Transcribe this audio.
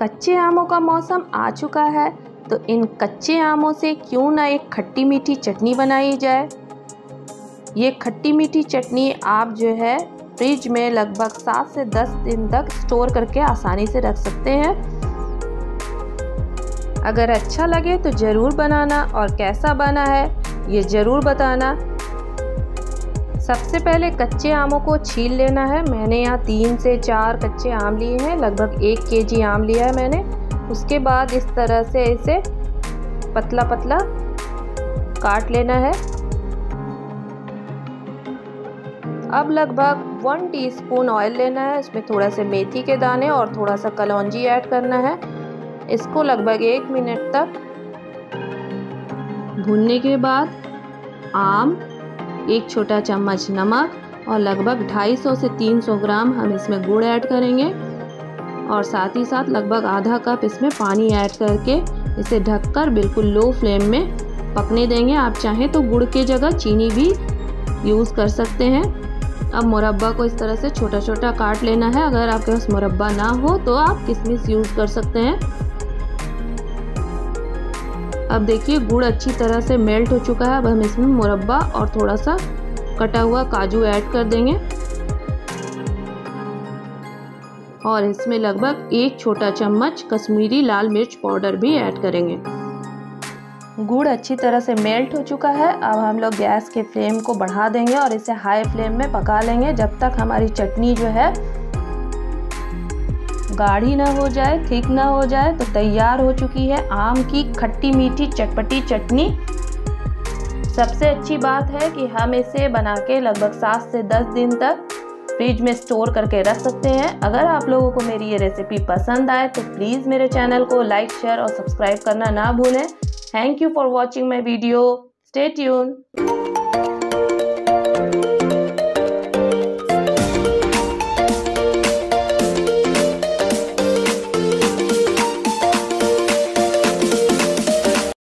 कच्चे आमों का मौसम आ चुका है तो इन कच्चे आमों से क्यों ना एक खट्टी मीठी चटनी बनाई जाए? ये खट्टी मीठी चटनी आप जो है, फ्रिज में लगभग सात से दस दिन तक स्टोर करके आसानी से रख सकते हैं। अगर अच्छा लगे तो ज़रूर बनाना और कैसा बना है, ये ज़रूर बताना। सबसे पहले कच्चे आमों को छील लेना है। मैंने यहाँ तीन से चार कच्चे आम लिए हैं, लगभग एक केजी आम लिया है मैंने। उसके बाद इस तरह से इसे पतला पतला काट लेना है। अब लगभग वन टीस्पून ऑयल लेना है। इसमें थोड़ा से मेथी के दाने और थोड़ा सा कलौंजी ऐड करना है। इसको लगभग एक मिनट तक भूनने के बाद आम एक छोटा चम्मच नमक और लगभग 250 से 300 ग्राम हम इसमें गुड़ ऐड करेंगे। और साथ ही साथ लगभग आधा कप इसमें पानी ऐड करके इसे ढककर बिल्कुल लो फ्लेम में पकने देंगे। आप चाहें तो गुड़ के जगह चीनी भी यूज़ कर सकते हैं। अब मुरब्बा को इस तरह से छोटा छोटा काट लेना है। अगर आपके पास मुरब्बा ना हो तो आप किसमिस यूज़ कर सकते हैं। अब देखिए, गुड़ अच्छी तरह से मेल्ट हो चुका है। अब हम इसमें मुरब्बा और थोड़ा सा कटा हुआ काजू ऐड कर देंगे। और इसमें लगभग एक छोटा चम्मच कश्मीरी लाल मिर्च पाउडर भी ऐड करेंगे। गुड़ अच्छी तरह से मेल्ट हो चुका है। अब हम लोग गैस के फ्लेम को बढ़ा देंगे और इसे हाई फ्लेम में पका लेंगे। जब तक हमारी चटनी जो है गाढ़ी ना हो जाए थिक ना हो जाए तो तैयार हो चुकी है आम की खट्टी मीठी चटपटी चटनी। सबसे अच्छी बात है कि हम इसे बना के लगभग सात से दस दिन तक फ्रिज में स्टोर करके रख सकते हैं। अगर आप लोगों को मेरी ये रेसिपी पसंद आए तो प्लीज़ मेरे चैनल को लाइक, शेयर और सब्सक्राइब करना ना भूलें। Thank you for watching my video stay tune